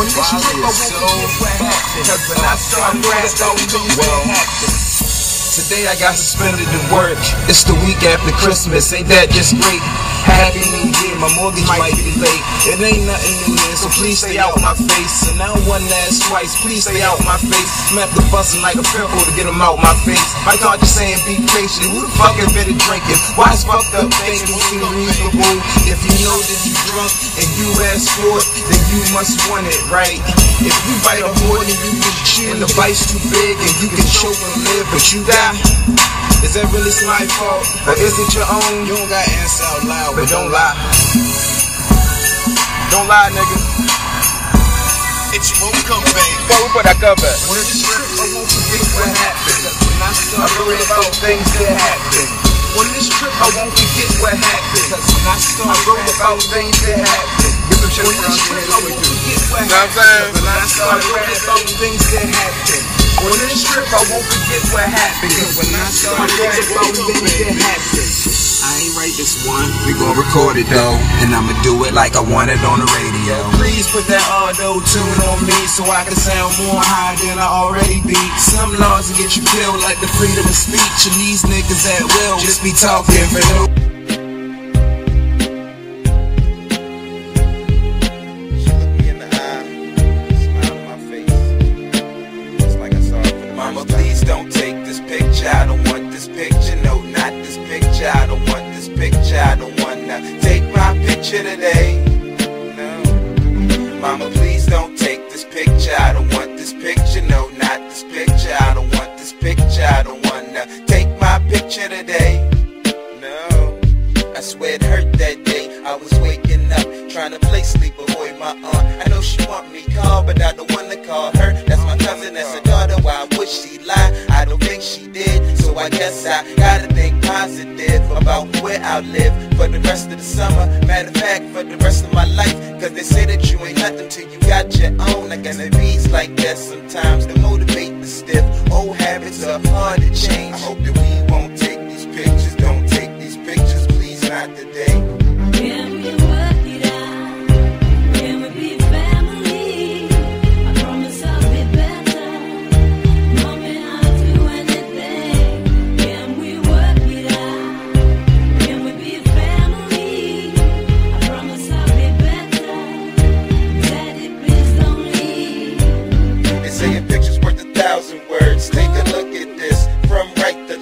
On this trip, I won't forget what. Cause when I start rapping, things will happen. Today I got suspended to work. It's the week after Christmas, ain't that just great? Happy New my mortgage might be late. It ain't nothing new here, so please stay out my face. And now one last twice, please stay out my face. I'm after busting like a pimple to get them out my face. My God just saying be patient. Who the fuck been drinking? Why is fucked up thinking seem reasonable? If you know that you drunk and you ask for it, then you must want it, right? If you bite a horn and you can chew and the bite's too big and you can choke and live, but you die. Is that really my fault? Or is it your own? You don't got to answer out loud, But don't lie. Don't lie, nigga. It's your homecoming, baby. Before we put that cover. When it's trip, I won't forget what happened. When I start worrying about things that happen. On this trip, I won't forget what happened. Cause when I start worrying about things that happen. On this trip, I won't forget what Know what I'm saying? happened. When I start worrying about things that happen. On this trip, I won't forget what happened. Cause when I start worrying about things that happen. I ain't write this one, we gon' record it though. And I'ma do it like I want it on the radio. Please put that auto tune on me so I can sound more high than I already be. Some laws will get you killed like the freedom of speech, and these niggas at will just be talking for no. Picture. I don't want this picture. No, not this picture. I don't want this picture. I don't wanna take my picture today. No. Mama, please don't take this picture. I don't want this picture. No, not this picture. I don't want this picture. I don't wanna take my picture today. No. I swear it hurt that day. I was waking up, trying to play sleep, avoid my aunt. I know she want me call, but I don't wanna call her. I guess I gotta think positive about where I'll live for the rest of the summer. Matter of fact, for the rest of my life. Cause they say that you ain't nothing till you got your own. I guess it beats like that sometimes to motivate the stiff. Old habits are hard to change. I hope that we won't take these pictures. Don't take these pictures, please, not today.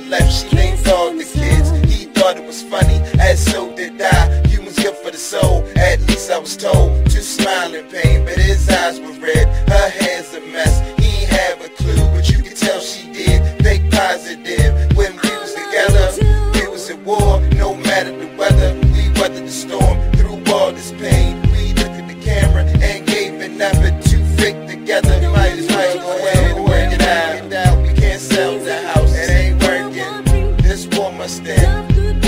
left, she named all the kids. He thought it was funny, and so did I. Humans good for the soul, at least I was told. To smile in pain, but his eyes were red, her hand understand.